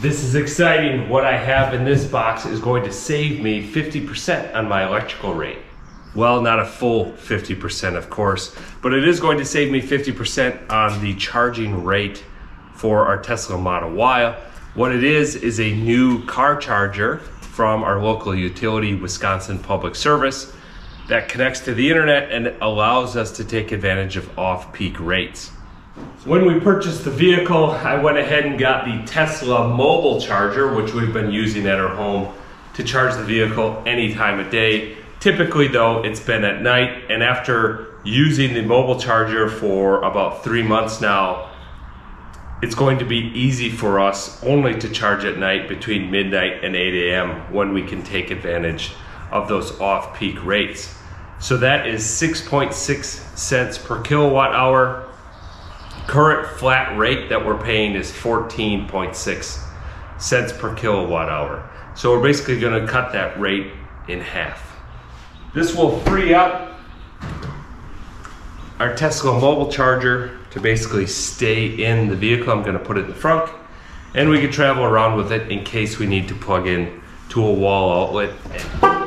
This is exciting. What I have in this box is going to save me 50% on my electrical rate. Well, not a full 50%, of course, but it is going to save me 50% on the charging rate for our Tesla Model Y. What it is, is a new car charger from our local utility, Wisconsin Public Service, that connects to the internet and allows us to take advantage of off-peak rates. When we purchased the vehicle, I went ahead and got the Tesla mobile charger, which we've been using at our home to charge the vehicle any time of day. Typically though, it's been at night, and after using the mobile charger for about three months now, it's going to be easy for us only to charge at night between midnight and 8 a.m. when we can take advantage of those off-peak rates. So that is 6.6 cents per kilowatt hour current flat rate that we're paying is 14.6 cents per kilowatt hour. So we're basically gonna cut that rate in half. This will free up our Tesla mobile charger to basically stay in the vehicle. I'm gonna put it in the front and we can travel around with it in case we need to plug in to a wall outlet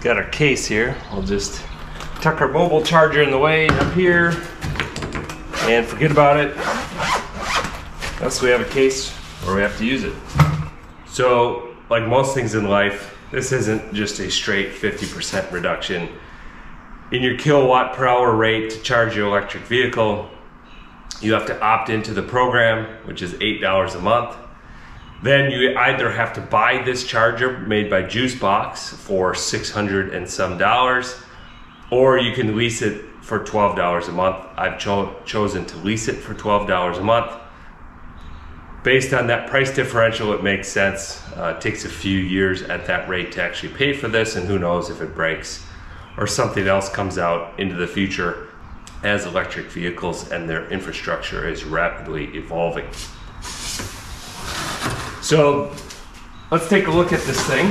got our case here. We'll just tuck our mobile charger in the way up here and forget about it. Unless we have a case where we have to use it. So, like most things in life, this isn't just a straight 50% reduction in your kilowatt per hour rate to charge your electric vehicle. You have to opt into the program, which is $8 a month. Then you either have to buy this charger made by JuiceBox for 600 and some dollars, or you can lease it for $12 a month. I've cho chosen to lease it for $12 a month. Based on that price differential, it makes sense. Uh, it takes a few years at that rate to actually pay for this, and who knows if it breaks or something else comes out into the future as electric vehicles and their infrastructure is rapidly evolving. So let's take a look at this thing.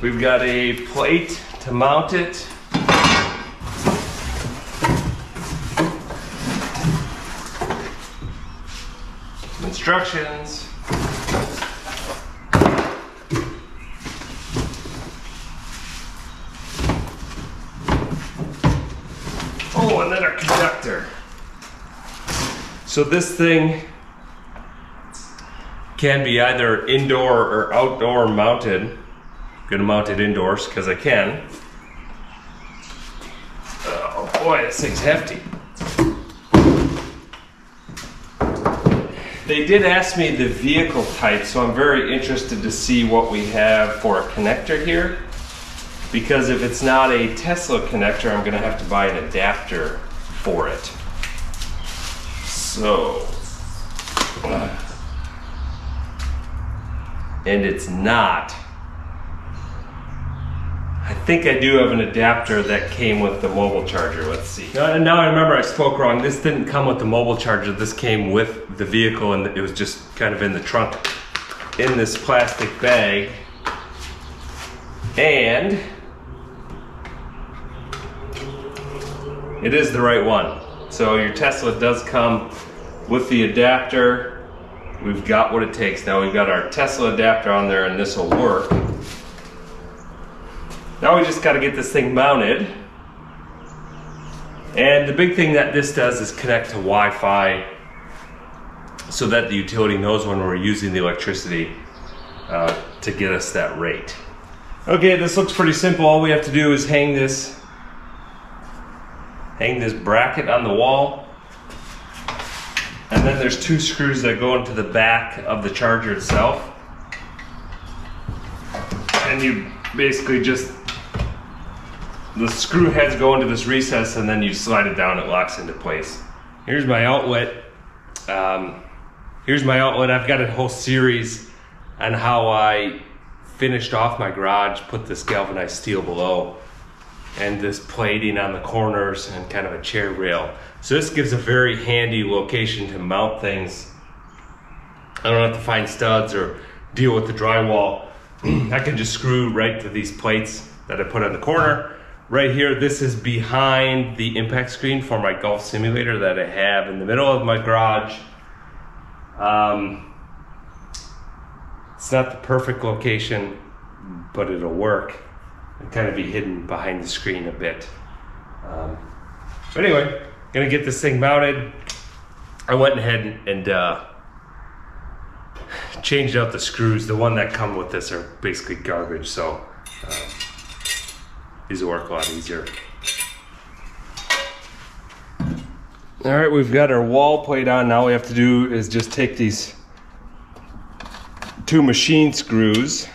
We've got a plate to mount it. instructions. So this thing can be either indoor or outdoor mounted. I'm gonna mount it indoors because I can. Oh boy, this thing's hefty. They did ask me the vehicle type, so I'm very interested to see what we have for a connector here because if it's not a Tesla connector, I'm gonna have to buy an adapter for it. So, uh, and it's not. I think I do have an adapter that came with the mobile charger. Let's see. Now, now, I remember I spoke wrong. This didn't come with the mobile charger. This came with the vehicle and it was just kind of in the trunk in this plastic bag. And it is the right one. So your Tesla does come with the adapter. We've got what it takes. Now we've got our Tesla adapter on there and this will work. Now we just got to get this thing mounted. And the big thing that this does is connect to Wi-Fi so that the utility knows when we're using the electricity uh, to get us that rate. Okay, this looks pretty simple. All we have to do is hang this hang this bracket on the wall. And then there's two screws that go into the back of the charger itself. And you basically just, the screw heads go into this recess and then you slide it down, it locks into place. Here's my outlet. Um, here's my outlet. I've got a whole series on how I finished off my garage, put this galvanized steel below and this plating on the corners and kind of a chair rail. So this gives a very handy location to mount things. I don't have to find studs or deal with the drywall I can just screw right to these plates that I put on the corner. Right here, this is behind the impact screen for my golf simulator that I have in the middle of my garage. Um, it's not the perfect location, but it'll work kind of be hidden behind the screen a bit. Um, but anyway, gonna get this thing mounted. I went ahead and uh, changed out the screws. The one that come with this are basically garbage, so uh, these will work a lot easier. All right, we've got our wall plate on. Now we have to do is just take these two machine screws,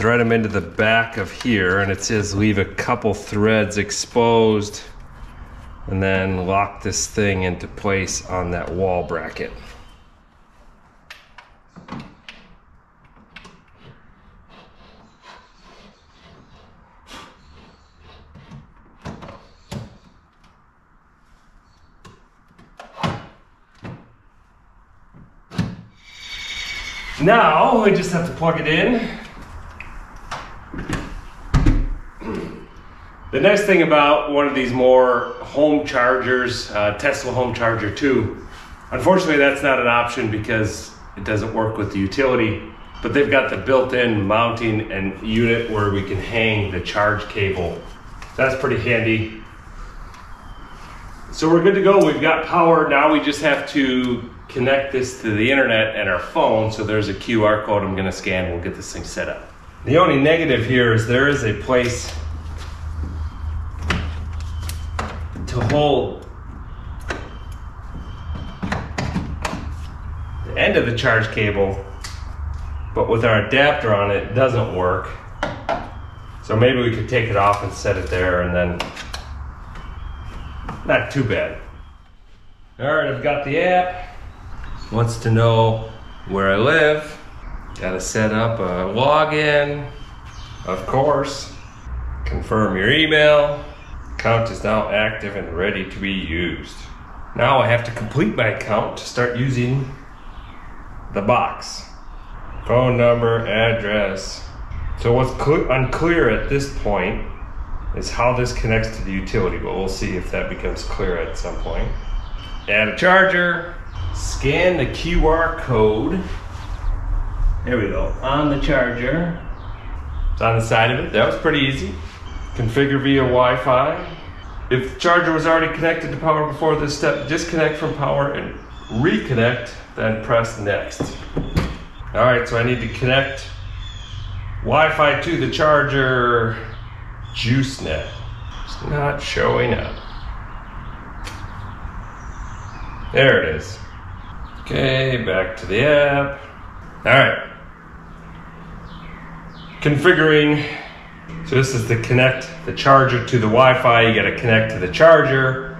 thread them into the back of here, and it says leave a couple threads exposed, and then lock this thing into place on that wall bracket. Now we just have to plug it in. The nice thing about one of these more home chargers, uh, Tesla home charger 2, unfortunately that's not an option because it doesn't work with the utility, but they've got the built-in mounting and unit where we can hang the charge cable. That's pretty handy. So we're good to go. We've got power. Now we just have to connect this to the internet and our phone. So there's a QR code I'm gonna scan. We'll get this thing set up. The only negative here is there is a place to hold the end of the charge cable, but with our adapter on it, it doesn't work. So maybe we could take it off and set it there and then not too bad. All right, I've got the app wants to know where I live. Gotta set up a login, of course. Confirm your email. Account is now active and ready to be used. Now I have to complete my account to start using the box. Phone number, address. So what's unclear at this point is how this connects to the utility, but we'll see if that becomes clear at some point. Add a charger, scan the QR code. There we go, on the charger. It's on the side of it, that was pretty easy. Configure via Wi-Fi. If the charger was already connected to power before this step, disconnect from power and reconnect, then press next. All right, so I need to connect Wi-Fi to the charger, JuiceNet. It's not showing up. There it is. Okay, back to the app. All right. Configuring. So this is to connect the charger to the Wi-Fi. You got to connect to the charger.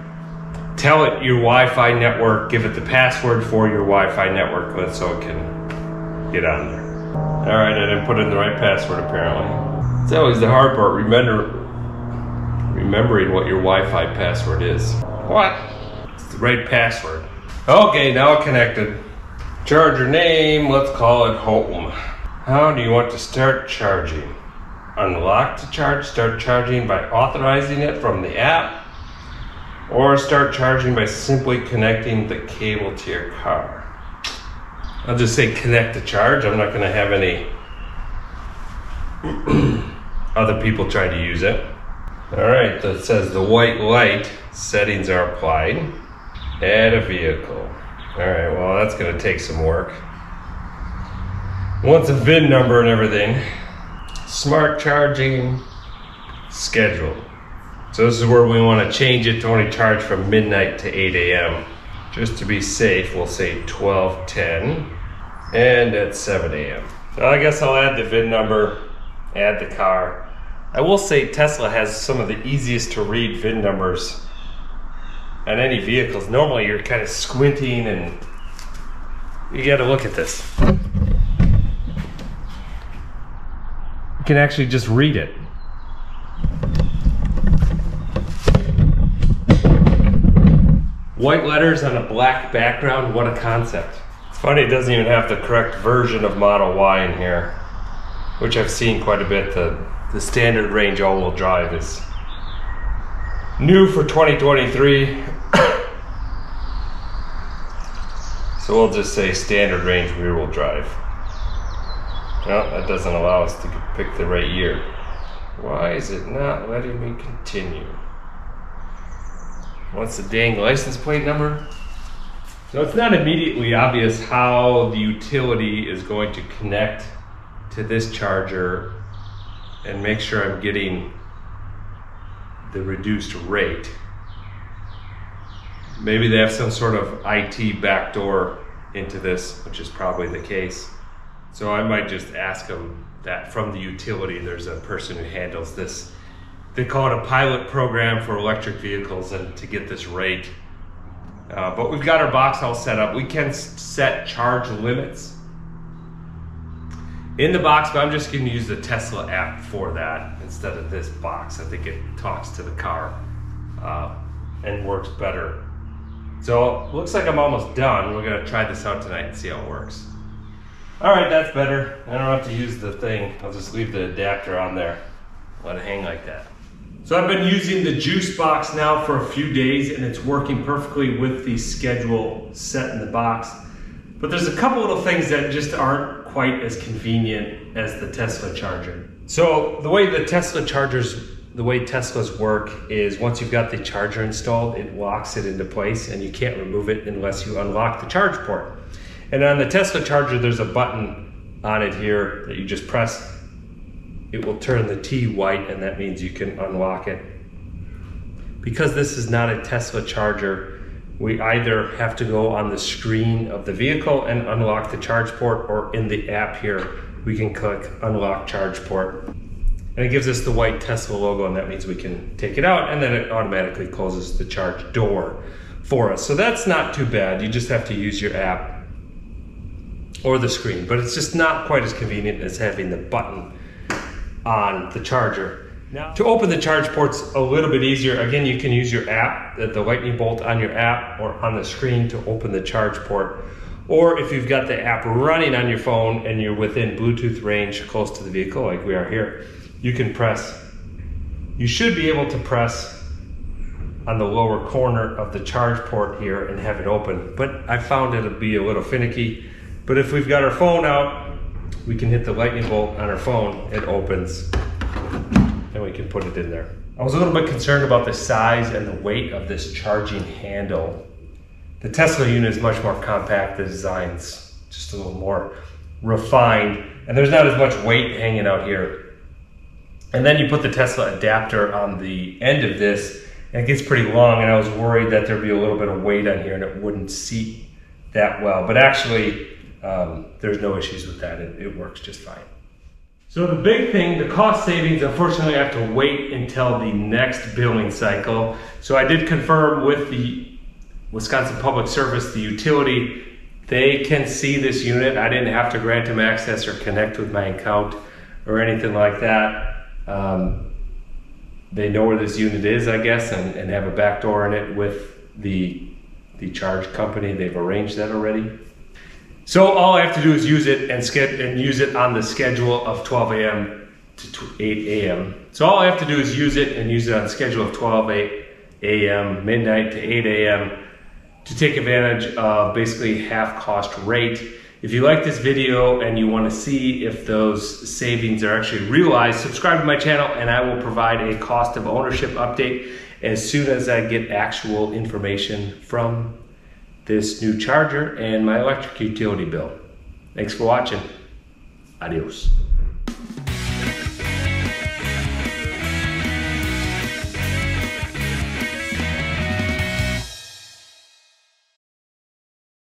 Tell it your Wi-Fi network. Give it the password for your Wi-Fi network so it can get on there. All right, I didn't put in the right password apparently. It's always the hard part. Remember, remembering what your Wi-Fi password is. What? It's the right password. Okay, now connected. Charger name, let's call it home. How do you want to start charging? Unlock to charge, start charging by authorizing it from the app, or start charging by simply connecting the cable to your car. I'll just say connect to charge. I'm not going to have any other people try to use it. All right, that says the white light settings are applied. Add a vehicle. All right, well, that's gonna take some work. Wants a VIN number and everything. Smart charging, schedule. So this is where we wanna change it to only charge from midnight to 8 a.m. Just to be safe, we'll say 1210 and at 7 a.m. I guess I'll add the VIN number, add the car. I will say Tesla has some of the easiest to read VIN numbers on any vehicles, normally you're kind of squinting and you got to look at this. Can actually just read it. White letters on a black background, what a concept. It's funny, it doesn't even have the correct version of Model Y in here, which I've seen quite a bit. The, the standard range all-wheel drive is new for 2023. so we'll just say standard range rear-wheel drive. No, that doesn't allow us to pick the right year. Why is it not letting me continue? What's the dang license plate number? So it's not immediately obvious how the utility is going to connect to this charger and make sure I'm getting the reduced rate. Maybe they have some sort of IT backdoor into this, which is probably the case. So I might just ask them that from the utility, there's a person who handles this. They call it a pilot program for electric vehicles and to get this rate uh, but we've got our box all set up. We can set charge limits in the box, but I'm just going to use the Tesla app for that instead of this box. I think it talks to the car uh, and works better. So looks like I'm almost done. We're going to try this out tonight and see how it works. All right, that's better. I don't have to use the thing. I'll just leave the adapter on there. Let it hang like that. So I've been using the JuiceBox now for a few days and it's working perfectly with the schedule set in the box. But there's a couple little things that just aren't quite as convenient as the Tesla charger. So the way the Tesla chargers, the way Teslas work is once you've got the charger installed, it locks it into place and you can't remove it unless you unlock the charge port. And on the Tesla charger, there's a button on it here that you just press it will turn the T white and that means you can unlock it. Because this is not a Tesla charger, we either have to go on the screen of the vehicle and unlock the charge port or in the app here, we can click unlock charge port. And it gives us the white Tesla logo and that means we can take it out and then it automatically closes the charge door for us. So that's not too bad. You just have to use your app or the screen, but it's just not quite as convenient as having the button on the charger. Now, to open the charge ports a little bit easier, again, you can use your app, the lightning bolt on your app or on the screen to open the charge port. Or if you've got the app running on your phone and you're within Bluetooth range close to the vehicle like we are here, you can press, you should be able to press on the lower corner of the charge port here and have it open. But I found it'll be a little finicky. But if we've got our phone out we can hit the lightning bolt on our phone, it opens, and we can put it in there. I was a little bit concerned about the size and the weight of this charging handle. The Tesla unit is much more compact, the design's just a little more refined, and there's not as much weight hanging out here. And then you put the Tesla adapter on the end of this, and it gets pretty long, and I was worried that there'd be a little bit of weight on here and it wouldn't seat that well. But actually, um, there's no issues with that. It, it works just fine. So the big thing, the cost savings, unfortunately I have to wait until the next billing cycle. So I did confirm with the Wisconsin Public Service, the utility, they can see this unit. I didn't have to grant them access or connect with my account or anything like that. Um, they know where this unit is, I guess, and, and have a backdoor in it with the, the charge company. They've arranged that already. So all I have to do is use it and, and use it on the schedule of 12 a.m. to 8 a.m. So all I have to do is use it and use it on schedule of 12 a.m. midnight to 8 a.m. to take advantage of basically half cost rate. If you like this video and you want to see if those savings are actually realized, subscribe to my channel and I will provide a cost of ownership update as soon as I get actual information from this new charger and my electric utility bill. Thanks for watching. Adios.